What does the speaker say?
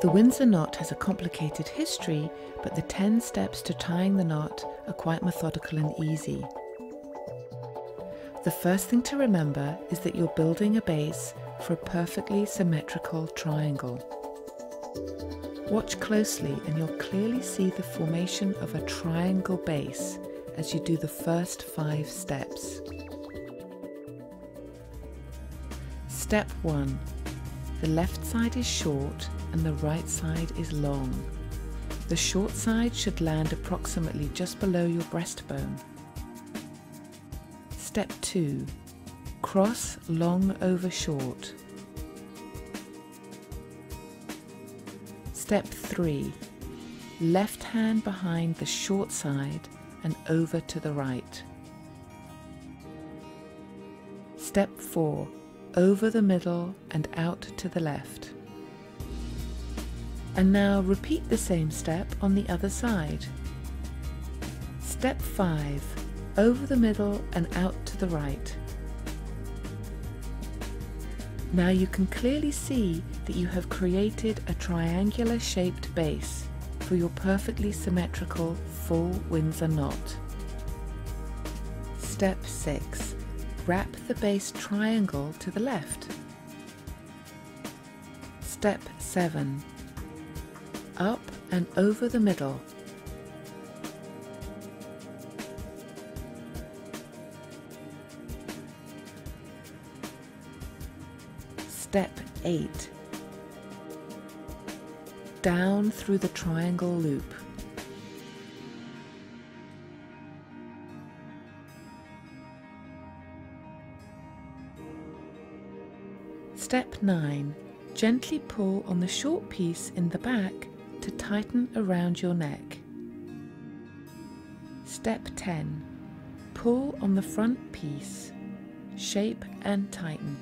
The Windsor knot has a complicated history, but the 10 steps to tying the knot are quite methodical and easy. The first thing to remember is that you're building a base for a perfectly symmetrical triangle. Watch closely and you'll clearly see the formation of a triangle base as you do the first five steps. Step 1. The left side is short and the right side is long. The short side should land approximately just below your breastbone. Step 2. Cross long over short. Step 3. Left hand behind the short side and over to the right. Step 4. Over the middle and out to the left. And now repeat the same step on the other side. Step 5. Over the middle and out to the right. Now you can clearly see that you have created a triangular shaped base for your perfectly symmetrical full Windsor knot. Step 6. Wrap the base triangle to the left. Step 7 up and over the middle. Step 8. Down through the triangle loop. Step 9. Gently pull on the short piece in the back to tighten around your neck. Step 10. Pull on the front piece, shape and tighten.